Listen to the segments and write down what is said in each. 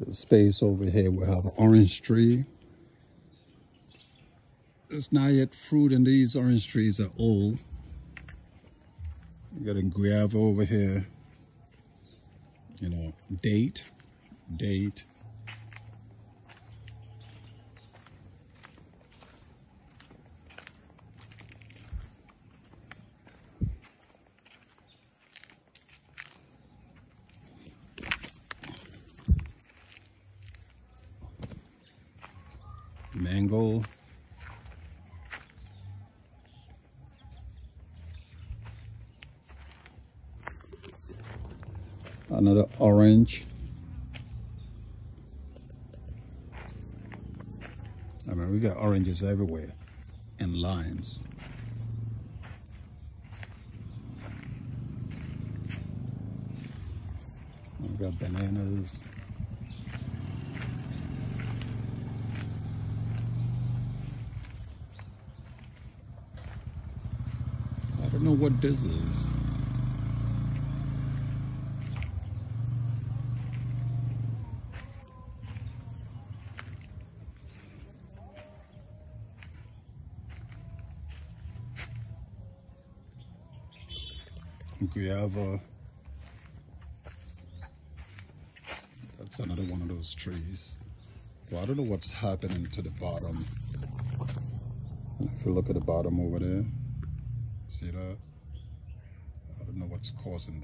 The space over here, we have an orange tree. It's not yet fruit and these orange trees are old. We got a guava over here. You know, date, date. Mango another orange. I mean we got oranges everywhere and limes we got bananas don't know what this is. Guava. That's another one of those trees. Well, I don't know what's happening to the bottom. If you look at the bottom over there, See? I don't know what's causing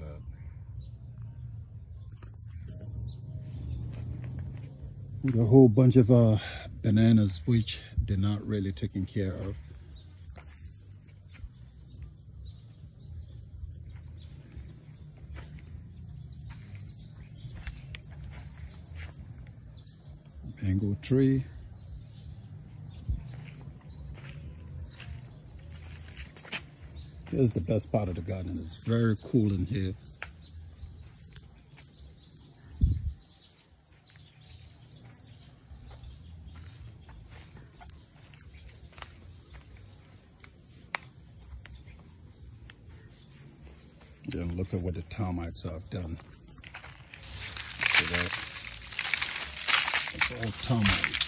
that. A whole bunch of uh, bananas which they're not really taken care of. Mango tree. This is the best part of the garden. It's very cool in here. Then look at what the termites have done. It's all termites.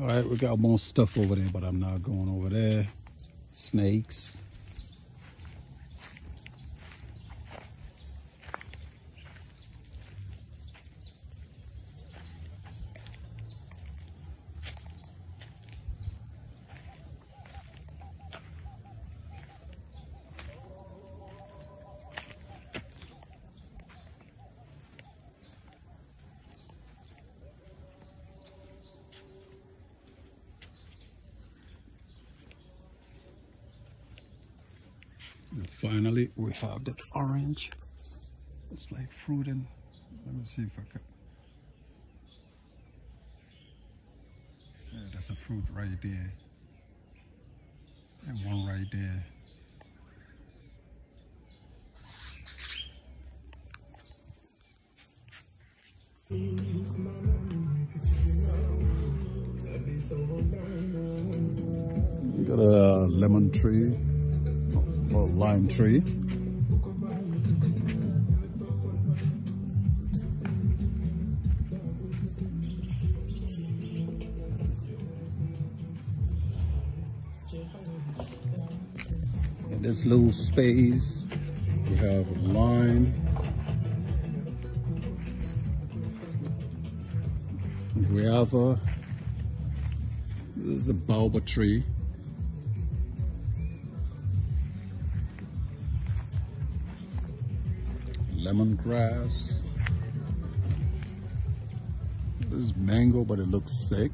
All right, we got more stuff over there, but I'm not going over there. Snakes. And finally, we have that orange. It's like fruiting. Let me see if I can. Yeah, that's a fruit right there. And one right there. You got a lemon tree or lime tree. In this little space, we have lime, guava. This is a baobab tree. Lemongrass. This is mango, but it looks sick.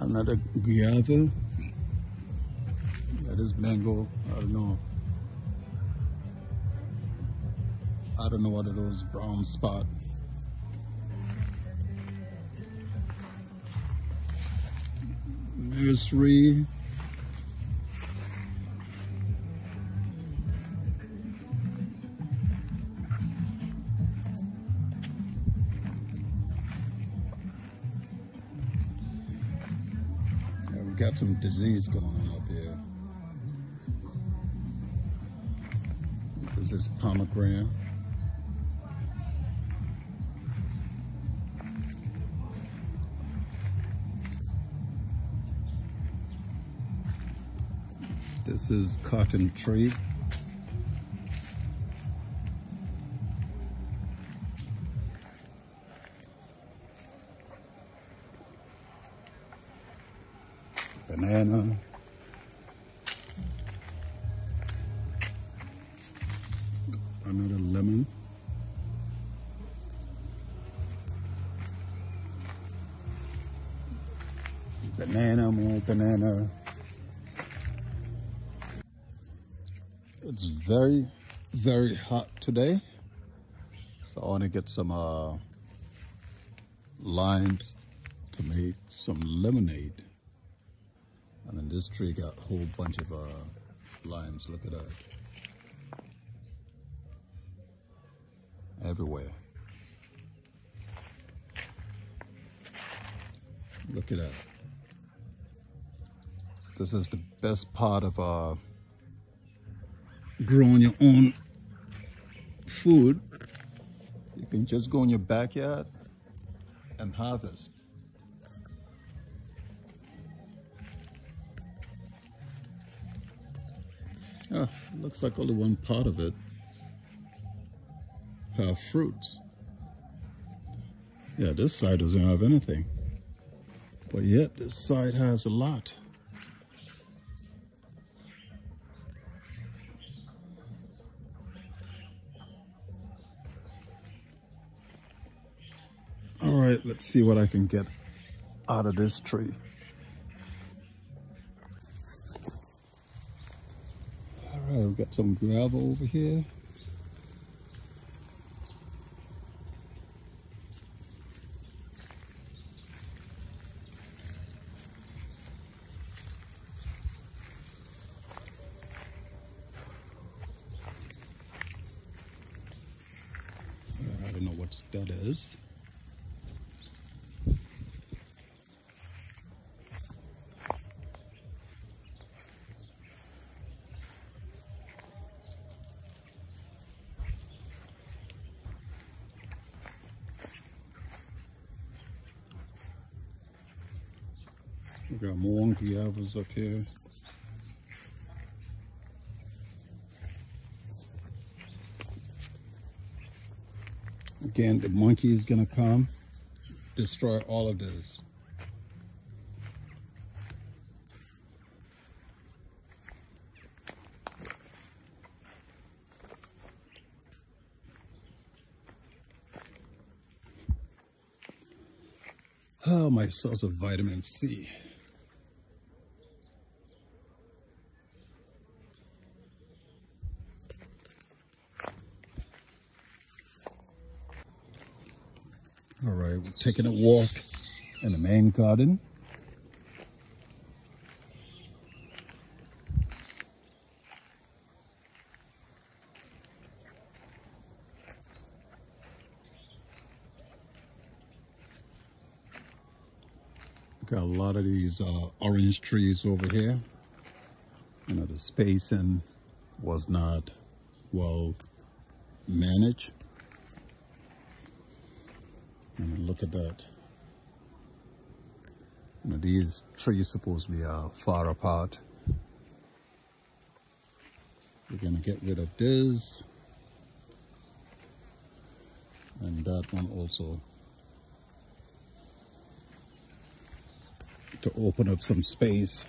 Another guava. That is mango. I don't know. I don't know what are those brown spot. anniversary. Got some disease going on up here. This is pomegranate. This is cotton tree. Banana. Another lemon. Banana, more banana. It's very, very hot today. So I want to get some uh, limes to make some lemonade. And then this tree got a whole bunch of uh, limes. Look at that. Everywhere. Look at that. This is the best part of uh, growing your own food. You can just go in your backyard and harvest. Ah, looks like only one part of it have fruits. Yeah, this side doesn't have anything. But yet this side has a lot. All right, let's see what I can get out of this tree. All right, we've got some gravel over here. I don't know what that is. We got more guavas up here. Again, the monkey is gonna come, destroy all of this. Oh, my source of vitamin C. All right, we're taking a walk in the main garden. Got a lot of these uh, orange trees over here. You know, the spacing was not well managed. Look at that. Know, these trees supposed to be uh, far apart. We're gonna get rid of this. And that one also. To open up some space.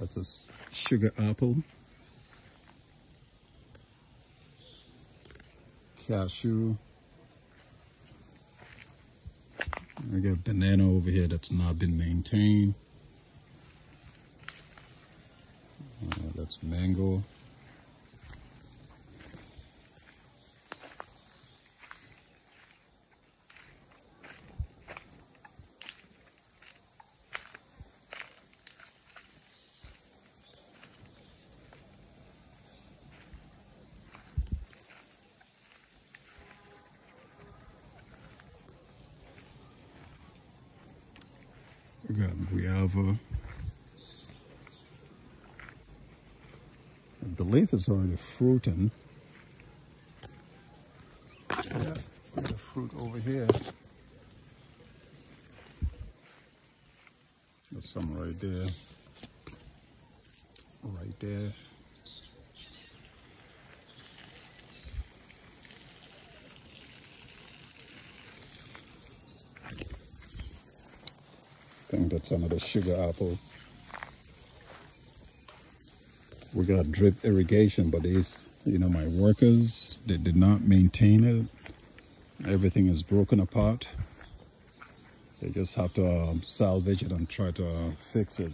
That's a sugar apple. Cashew. I got banana over here that's not been maintained. Uh, that's mango. We got guava. I believe it's already fruiting. Yeah, the fruit over here. There's some right there. Right there. Think that's another sugar apple. We got drip irrigation, but these, you know, my workers, they did not maintain it. Everything is broken apart. They just have to um, salvage it and try to uh, fix it.